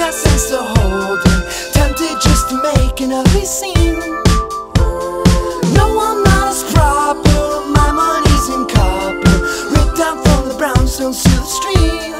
got sense to hold him Tempted just to make an ugly scene. No, I'm not as proper My money's in copper. Ripped out from the brownstones to the street